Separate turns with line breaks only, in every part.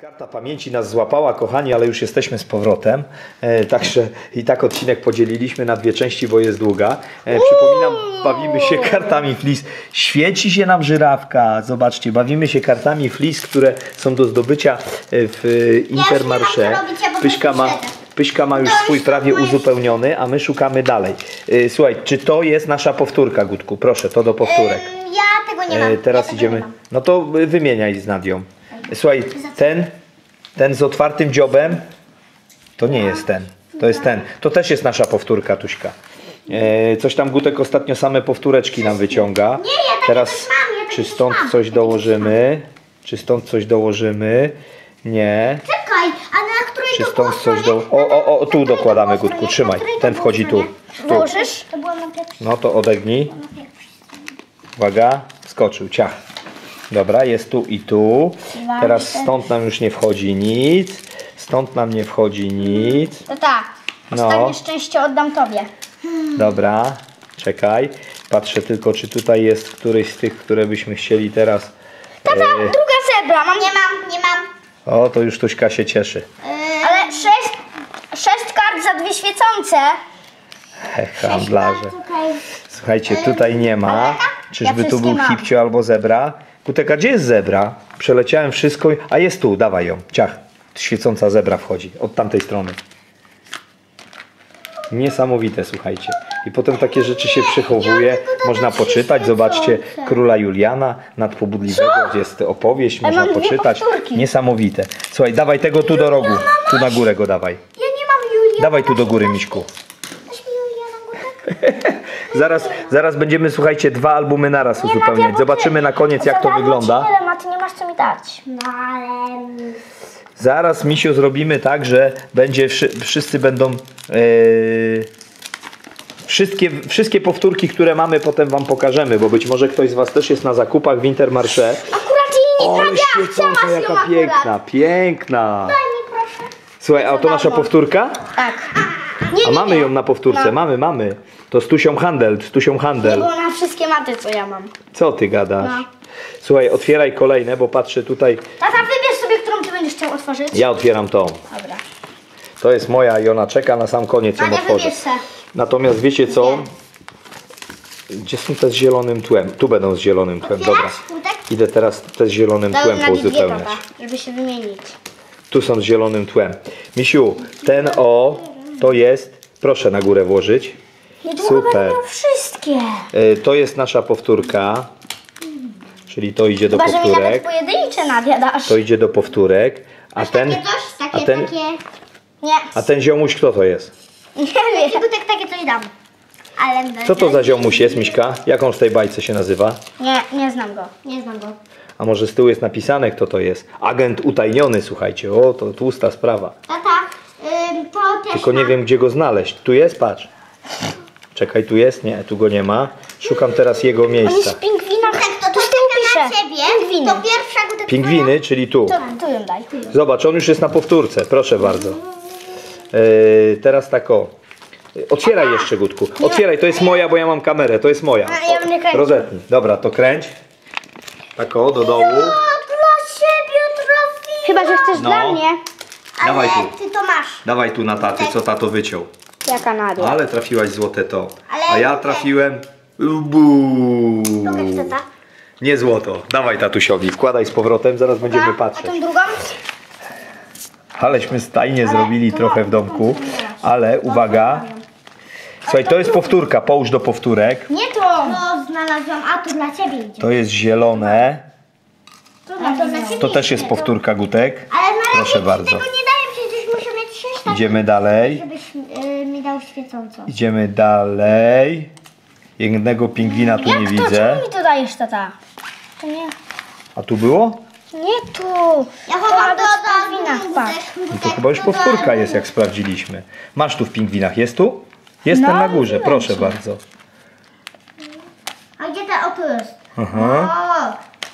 Karta pamięci nas złapała, kochani, ale już jesteśmy z powrotem. E, także i tak odcinek podzieliliśmy na dwie części, bo jest długa. E, przypominam, bawimy się kartami flis. Świeci się nam żyrawka. Zobaczcie, bawimy się kartami flis, które są do zdobycia e, w e, Intermarché.
to
ma. Pyśka ma już swój prawie uzupełniony, a my szukamy dalej. E, Słuchaj, czy to jest nasza powtórka, Gutku? Proszę, to do powtórek.
Ja tego nie mam. Ja
teraz idziemy. No to wymieniaj z Nadią. Słuchaj, ten, ten z otwartym dziobem, to nie jest ten. To jest ten. To też jest nasza powtórka, Tuśka. E, coś tam Gutek ostatnio same powtóreczki nam wyciąga.
ja takie
Teraz
mam, ja
czy stąd
mam,
coś dołożymy? Czy stąd coś dołożymy? Nie.
Czekaj, a na której
Czy stąd coś do... O, o, o, tu dokładamy, Gutku, trzymaj. Ten wchodzi tu. tu.
Włożysz?
No to odegnij. Uwaga, skoczył, ciach. Dobra, jest tu i tu. Teraz stąd nam już nie wchodzi nic. Stąd nam nie wchodzi nic.
To tak.
No.
Ostatnie szczęście oddam tobie.
Dobra, czekaj. Patrzę tylko, czy tutaj jest któryś z tych, które byśmy chcieli teraz.
Tata,
E,
druga zebra. Mam,
Nie mam, nie mam.
o, to już Tuśka się cieszy.
Ym,
ale sześć, sześć kart za dwie świecące.
He, handlarze. Słuchajcie, tutaj nie ma. Czyżby tu był hipcio albo zebra? Kuteka, gdzie jest zebra? Przeleciałem wszystko. A jest tu, dawaj ją. Ciach. Świecąca zebra wchodzi. Od tamtej strony. Niesamowite, słuchajcie. I potem takie rzeczy się przechowuje. Można poczytać. Zobaczcie, króla Juliana, nadpobudliwego, gdzie jest opowieść. Można
mam dwie
poczytać.
powtórki.
Niesamowite. Słuchaj, dawaj tego tu do rogu. Tu na górę go dawaj.
Ja nie mam Julia.
Dawaj tu do góry, Miśku.
Dasz mi Julia na górę?
Zaraz, zaraz będziemy, słuchajcie, dwa albumy naraz uzupełniać. Zobaczymy na koniec, jak to wygląda.
Nie, a ty nie masz co mi dać.
No ale...
Zaraz, Misiu, zrobimy tak, że będzie, wszy- wszyscy będą... Yy, wszystkie, wszystkie powtórki, które mamy, potem wam pokażemy, bo być może ktoś z was też jest na zakupach w Intermarché.
Akurat jej nie
O,
trafiła.
świecąca, jaka
akurat.
piękna, piękna.
Daj mi proszę.
Słuchaj, a to nasza powtórka?
Tak.
A mamy ją na powtórce,
No.
mamy, mamy. To z Tusią Handel, z Tusią
Nie
Handel.
było na wszystkie maty, co ja mam.
Co ty gadasz?
No.
Słuchaj, otwieraj kolejne, bo patrzę tutaj,
Tata, wybierz sobie, którą ty będziesz chciał otworzyć.
ja otwieram tą.
Dobra.
To jest moja i ona czeka na sam koniec ją
Ania,
otworzy.
wybierz se.
Natomiast wiecie co? Gdzie są te z zielonym tłem? Tu będą z zielonym tłem, dobra. Idę teraz te z zielonym
Dałem
tłem
na dwie,
pouzupełniać.
tata, żeby się wymienić.
Tu są z zielonym tłem. Misiu, ten o, to jest, proszę na górę włożyć.
Niedługo
Super.
miał wszystkie.
Y, To jest nasza powtórka. Czyli to idzie do
Chyba, że mi nawet
powtórek.
pojedyncze Nadia dasz.
To idzie do powtórek. A ten,
Takie coś? Takie,
a ten,
takie...
Nie.
a ten ziomuś kto to jest?
Nie wiem.
Krutek takie coś dam. Ale...
Co to za ziomuś jest, Miśka? Jak on w tej bajce się nazywa?
Nie, nie znam go.
Nie znam go.
A może z tyłu jest napisane, kto to jest? Agent utajniony, słuchajcie. O, to tłusta sprawa.
Tata,
Tylko nie wiem, gdzie go znaleźć. Tu jest? Patrz. Czekaj, tu jest? Nie, tu go nie ma. Szukam teraz jego
On jest
miejsca.
w pingwinach.
Tak, to,
Tu
czeka na
pisze.
ciebie.
Pingwiny.
To pierwsza
Pingwiny, czyli tu.
To, tu ją daj.
Zobacz, on już jest na powtórce. Proszę bardzo. Yy, teraz tak o. Otwieraj jeszcze, Gutku. Otwieraj, to jest moja, bo ja mam kamerę. To jest moja.
A, ja.
Rozetnij. Dobra, to kręć. Tak o, do dołu.
O, dla siebie trafi.
Chyba, że chcesz
No.
dla mnie.
Ale
Dawaj tu.
ty to masz.
Dawaj tu na taty, co tato wyciął.
Jaka Nadia?
Ale trafiłaś złote to.
Ale-
A ja trafiłem. Buu.
Pokaż tata.
Nie złoto. Dawaj tatusiowi. Wkładaj z powrotem, zaraz będziemy
A
patrzeć.
tą drugą?
Aleśmy stajnie zrobili trochę w domku, ale uwaga. Słuchaj, to jest powtórka. Połóż do powtórek.
Nie tą.
To znalazłam, a to dla ciebie idzie.
To jest zielone.
To dla, to ciebie
To też jest powtórka gutek.
Ale na razie
Proszę
ci
bardzo.
tego nie daję, przecież muszę mieć sześć takich,
Idziemy dalej.
żebyś y, mi dał świecącą.
Idziemy dalej. Jednego pingwina tu nie
Jak to?
widzę.
Czemu mi to dajesz, tata? To nie.
A tu było?
Nie tu.
Ja
To
chowam
w
do
pingwinach, patrz.
No to
tak,
chyba już powtórka jest, jak sprawdziliśmy. Masz tu w pingwinach. Jest tu? Jest ten
No,
na górze, proszę
ci.
bardzo.
A gdzie ta? O, tu jest.
Aha.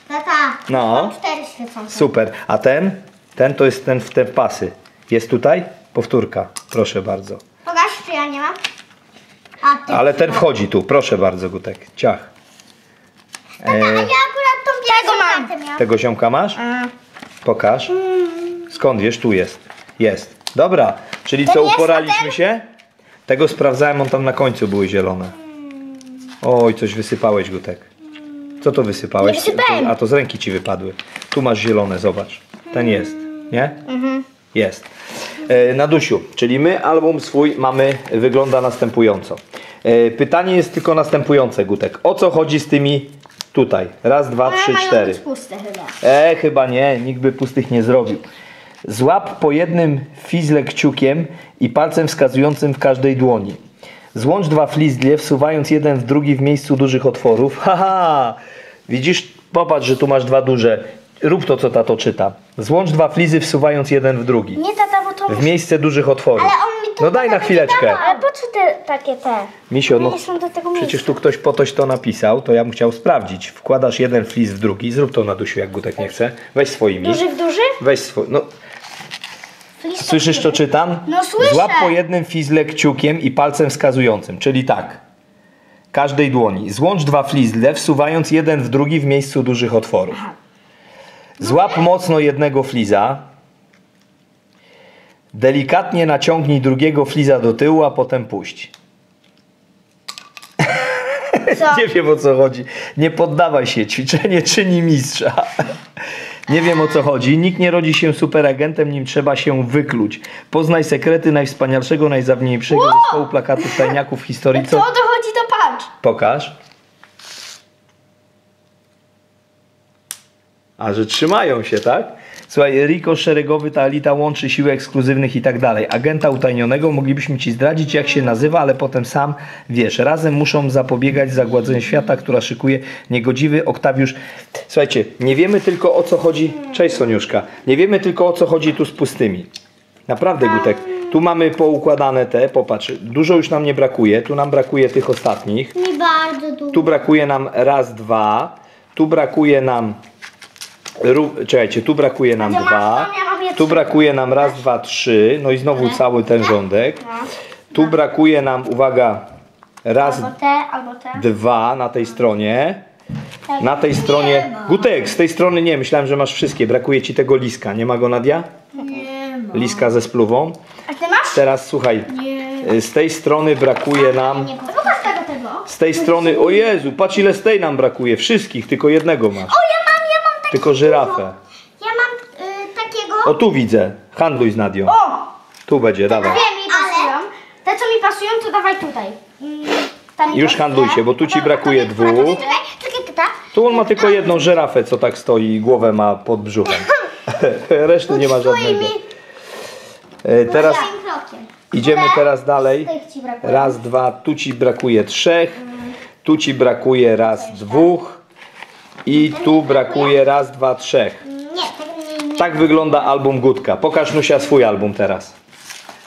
O, tata.
No.
Mam cztery świecące.
Super. A ten? Ten to jest ten w te pasy. Jest tutaj? Powtórka. Proszę bardzo.
Pokaż, czy ja nie mam. A, ty.
Ale ten wchodzi tu. Proszę bardzo, Gutek. Ciach.
A ja akurat tą pierwszą
mam.
kartę miałam.
Tego ziomka masz? Pokaż. Skąd wiesz? Tu jest. Jest. Dobra, czyli
Ten
co,
jest,
uporaliśmy się? Tego sprawdzałem, on tam na końcu były zielone. Oj, coś wysypałeś, Gutek. Co to wysypałeś?
Nie wysypałem.
A to z ręki ci wypadły. Tu masz zielone, zobacz. Ten jest, nie?
Mhm.
Jest. E, Nadusiu, czyli my album swój mamy, wygląda następująco. E, pytanie jest tylko następujące, Gutek. O co chodzi z tymi tutaj? Raz, dwa, trzy,
mają
cztery.
być puste chyba.
E, chyba nie, nikt by pustych nie zrobił. Złap po jednym fizle kciukiem i palcem wskazującym w każdej dłoni. Złącz dwa flizdle, wsuwając jeden w drugi w miejscu dużych otworów. Haha! Widzisz? Popatrz, że tu masz dwa duże. Rób to, co tato czyta. Złącz dwa flizy, wsuwając jeden w drugi.
Nie tata, bo to
W miejsce dużych otworów.
Ale on mi tu
No daj na chwileczkę.
Ale po co te takie te?
Misio, no
są do tego
przecież tu ktoś po toś to napisał, to ja bym chciał sprawdzić. Wkładasz jeden fliz w drugi. Zrób to na dusiu, jak Gutek nie chce. Weź swoimi.
Duży w duży?
Weź swój. No,
Flis
Słyszysz, co czytam?
No słyszę.
Złap po jednym fizle kciukiem i palcem wskazującym, czyli tak. Każdej dłoni. Złącz dwa flizdle, wsuwając jeden w drugi w miejscu dużych otworów. Złap mocno jednego fliza. Delikatnie naciągnij drugiego fliza do tyłu, a potem puść.
Co?
Nie wiem o co chodzi. Nie poddawaj się. Ćwiczenie czyni mistrza. Nie wiem o co chodzi. Nikt nie rodzi się superagentem, nim trzeba się wykluć. Poznaj sekrety najwspanialszego, najzawniejszego zespołu plakatów tajniaków w historii.
Co
Co?
to chodzi, to patrz.
Pokaż. A, że trzymają się, tak? Słuchaj, Rico szeregowy, ta elita łączy siły ekskluzywnych i tak dalej. Agenta utajnionego moglibyśmy ci zdradzić, jak się nazywa, ale potem sam wiesz. Razem muszą zapobiegać zagładzeniu świata, która szykuje niegodziwy Oktawiusz. Słuchajcie, nie wiemy tylko o co chodzi. Cześć Soniuszka. Nie wiemy tylko o co chodzi tu z pustymi. Naprawdę, Gutek. Tu mamy poukładane te, popatrz, dużo już nam nie brakuje. Tu nam brakuje tych ostatnich.
Mi bardzo dużo.
Tu brakuje nam raz, dwa. Tu brakuje nam. Ró- Czekajcie, tu brakuje nam dwa. Tu brakuje nam raz, dwa, trzy. No i znowu cały ten rządek. Tu brakuje nam, uwaga, raz, dwa na tej stronie. Na tej stronie. Gutek, z tej strony nie, myślałem, że masz wszystkie. Brakuje ci tego liska. Nie ma go Nadia?
Nie ma.
Liska ze spluwą.
A ty masz?
Teraz słuchaj,
Nie.
z tej strony brakuje nam. Z tej strony, o Jezu, patrz ile z tej nam brakuje. Wszystkich, tylko jednego masz. Tylko żyrafę.
Ja mam y, takiego.
O tu widzę. Handluj z Nadią.
O!
Tu będzie, dawaj.
Dwie mi pasują. Te, co mi pasują, to dawaj tutaj. Mm, ta mi
Już
pasuje.
handlujcie, bo tu ci brakuje dwóch.
Czekaj.
Tu on ma tylko jedną żyrafę, co tak stoi i głowę ma pod brzuchem. Reszty nie ma żadnego. E, Teraz idziemy teraz dalej. Raz, dwa, tu ci brakuje trzech. Tu ci brakuje raz, dwóch. I tu brakuje raz, dwa, trzech.
Nie, tego nie, nie.
Tak wygląda album Gutka. Pokaż Nusia swój album teraz.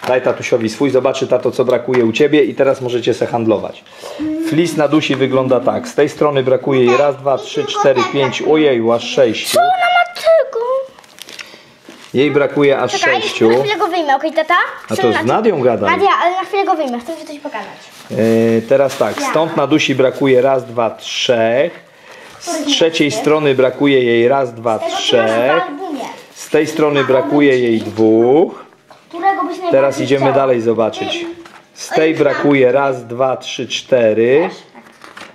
Daj tatusiowi swój, zobaczy tato co brakuje u ciebie i teraz możecie se handlować. Flis na dusi wygląda tak. Z tej strony brakuje jej raz, dwa, trzy, cztery, pięć, ojej, aż sześć.
Co ona ma tego?
Jej brakuje aż
Czekaj,
sześciu.
na chwilę go wyjmę, okej, tata?
A to z
Nadi-
Nadią gadaj.
Nadia, ale na chwilę go wyjmę, chcę ci coś pokazać.
Yy, teraz tak, stąd na dusi brakuje raz, dwa, trzech. Z trzeciej strony brakuje jej raz, dwa, trzech. Z tej strony brakuje jej dwóch. Teraz idziemy dalej zobaczyć. Z tej brakuje raz, dwa, trzy, cztery.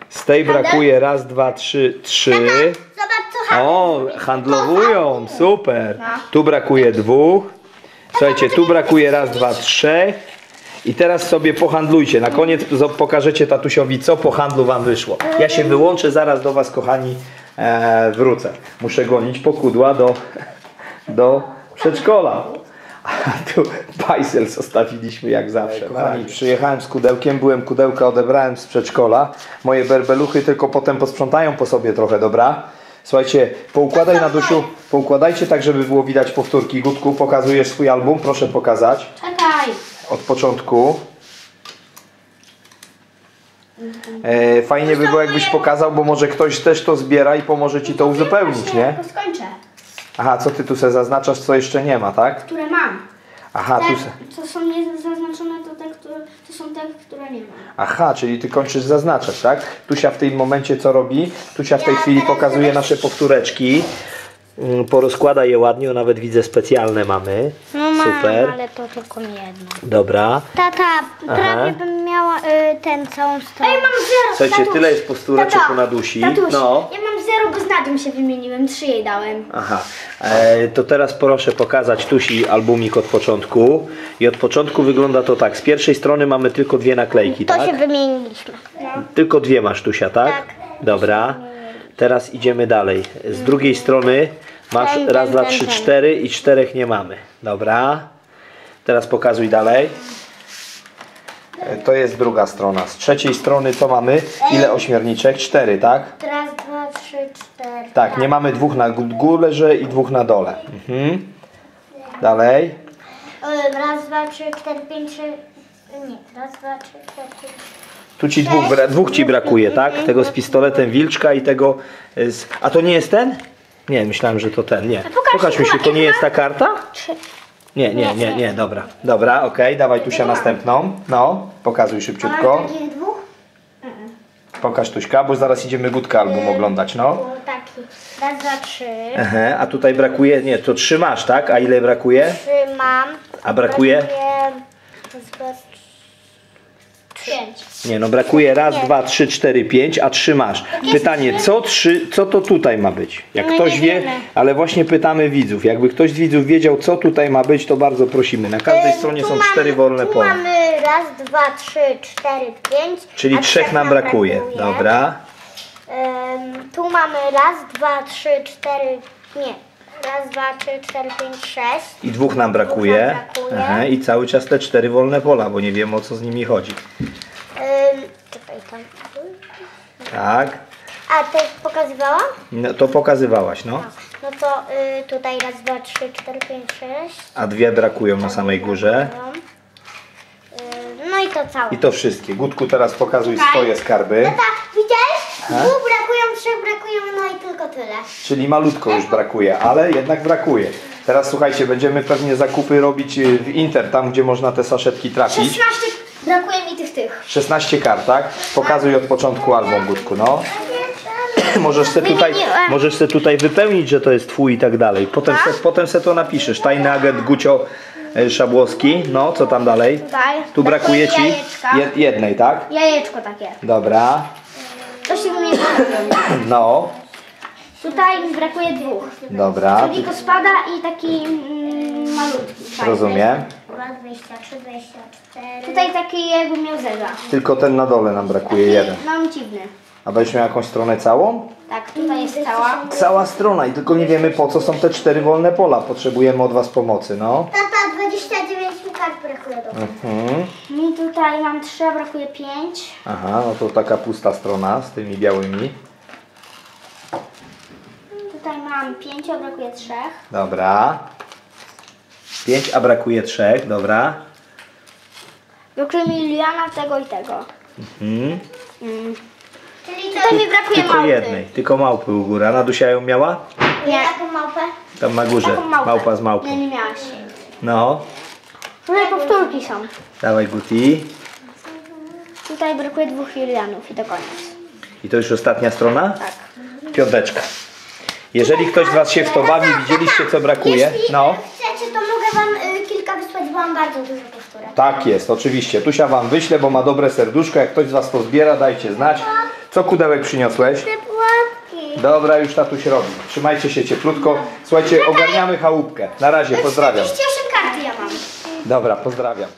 Z tej brakuje raz, dwa, trzy, trzy. O, handlowują, super. Tu brakuje dwóch. Słuchajcie, tu brakuje raz, dwa, trzech. I teraz sobie pohandlujcie. Na koniec pokażecie tatusiowi, co po handlu wam wyszło. Ja się wyłączę, zaraz do was, kochani, e, wrócę. Muszę gonić po kudła do, do przedszkola. A tu bajsel zostawiliśmy jak zawsze. Kochani, przyjechałem z kudełkiem, byłem kudełka, odebrałem z przedszkola. Moje berbeluchy tylko potem posprzątają po sobie trochę, dobra? Słuchajcie, poukładaj na dusiu, poukładajcie tak, żeby było widać powtórki. Gutku, pokazujesz swój album, proszę pokazać. Od początku. E, fajnie by było jakbyś pokazał, bo może ktoś też to zbiera i pomoże ci to uzupełnić, nie?
Skończę.
Aha, co ty tu se zaznaczasz, co jeszcze nie ma, tak?
Które mam.
Aha, tu
Te,
se...
co są niezaznaczone, to te, które, to są te, które nie mam.
Aha, czyli ty kończysz zaznaczać, tak? Tusia w tym momencie co robi? Tusia w tej chwili pokazuje nasze powtóreczki. Mm, Porozkładaj je ładnie, o nawet widzę specjalne mamy.
No mam,
Super.
ale to tylko nie jedno.
Dobra.
Tata,
Aha.
prawie bym miała y, ten całą stronę.
Ej, mam zero.
Słuchajcie, tyle jest postureczek u Nadusi.
Tatuś,
No.
ja mam zero, bo z Nadym się wymieniłem. Trzy jej dałem.
Aha, e, to teraz proszę pokazać Tusi albumik od początku. I od początku wygląda to tak. Z pierwszej strony mamy tylko dwie naklejki,
To
tak?
się wymieniliśmy.
Tylko dwie masz Tusia, tak?
Tak.
Dobra. Teraz idziemy dalej. Z drugiej strony masz
Ten,
raz,
ten,
dwa, trzy,
ten.
cztery i czterech nie mamy. Dobra. Teraz pokazuj dalej. To jest druga strona. Z trzeciej strony co mamy? Ile ośmiorniczek? Cztery, tak?
Raz, dwa, trzy, cztery.
Tak, nie mamy dwóch na gó- górze i dwóch na dole. Mhm. Dalej.
Raz, dwa, trzy, cztery, pięć, sześć. Nie, raz, dwa, trzy, cztery, pięć.
Tu ci dwóch, bra- dwóch ci brakuje, tak? Tego z pistoletem Wilczka i tego z... A to nie jest ten? Nie, myślałem, że to ten, nie. Pokaż mi się, to nie jest ta karta? Nie, nie, nie, nie, dobra. Dobra, okej, dawaj Tusia następną. No, pokazuj szybciutko.
Takich dwóch?
Pokaż Tuśka, bo zaraz idziemy Gutka album oglądać, no.
Taki. Raz, dwa, trzy.
Aha, a tutaj brakuje, nie, to trzy masz, tak? A ile brakuje?
Trzy mam.
A brakuje?
Trzy. Pięć.
Nie, no brakuje raz, dwa, trzy, cztery, pięć, a trzy masz. Pytanie, co trzy, co to tutaj ma być? Jak
No
ktoś
nie
wie,
wiemy.
ale właśnie pytamy widzów. Jakby ktoś z widzów wiedział, co tutaj ma być, to bardzo prosimy. Na każdej
Y,
stronie
tu
są
mamy-
cztery wolne
tu
pola.
mamy raz, dwa, trzy, cztery, pięć.
Czyli
a
trzech nam brakuje. Dobra.
Ym, tu mamy raz, dwa, trzy, cztery, nie. Raz, dwa, trzy, cztery, pięć, sześć.
I dwóch nam brakuje.
nam brakuje.
Aha, I cały czas te cztery wolne pola, bo nie wiemy o co z nimi chodzi.
Ym, czekaj tam.
Tak.
A te pokazywałam?
No, to pokazywałaś, no.
No to y, tutaj raz, dwa, trzy, cztery, pięć, sześć.
A dwie brakują na samej górze.
No i to całe.
I to wszystkie. Gutku, teraz pokazuj
Tutaj.
swoje skarby.
Tata, widziałeś? Dwóch brakują, trzech brakują, no i tylko tyle.
Czyli malutko już brakuje, ale jednak brakuje. Teraz słuchajcie, będziemy pewnie zakupy robić y, w Inter, tam gdzie można te saszetki trafić.
16 brakuje mi tych tych.
16 kart, tak? Pokazuj od początku album, Gutku, no. Możesz se tutaj,
Wymieniłem.
możesz se tutaj wypełnić, że to jest twój i tak dalej. Potem se, potem se to napiszesz. Tajny agent Gucio Szabłowski. No, co tam dalej?
Tutaj.
Tu brakuje ci
jajeczka.
jed- jednej, tak?
Jajeczko takie.
Dobra.
To się wymienia.
No,
Tutaj mi brakuje dwóch.
dobra.
Czyli spada i taki mm, malutki. fajny.
Rozumiem.
2, 23, 24. Tutaj taki jakby miał zeza.
Tylko ten na dole nam brakuje jeden.
Mam dziwny.
A będziesz miał jakąś stronę całą?
Tak, tutaj jest cała.
Cała strona i tylko nie wiemy po co są te cztery wolne pola. Potrzebujemy od Was pomocy, no.
Tata, 29 mi
Mhm.
Mi tutaj mam 3, a brakuje 5.
Aha, no to taka pusta strona z tymi białymi.
Tutaj mam 5, a brakuje 3.
Dobra. Pięć, a brakuje trzech, dobra.
Brakuje mi Liliana tego i tego.
Mhm.
Czyli tutaj mi brakuje
Tylko
małpy.
jednej, tylko małpy u góry. A Nadusia ją miała?
Nie. Taką małpę?
Tam na górze.
Taką małpę.
Małpa z małpą.
Nie, nie miałaś.
No,
Tutaj powtórki są.
dawaj Guti.
Tutaj brakuje dwóch Lilianów i to koniec.
I to już ostatnia strona?
Tak.
Piąteczka. Jeżeli ktoś z Was się w to bawi, widzieliście co brakuje?
Jeśli
No.
chcecie, to mogę Wam y, kilka wysłać, bo mam bardzo dużo powtórek.
Tak jest, oczywiście. Tusia Wam wyślę, bo ma dobre serduszko. Jak ktoś z Was to zbiera, dajcie znać. Co kudełek przyniosłeś?
Te pułapki.
Dobra, już tatuś robi. Trzymajcie się cieplutko. Słuchajcie, ogarniamy chałupkę. Na razie, pozdrawiam.
48 karty ja mam.
Dobra, pozdrawiam.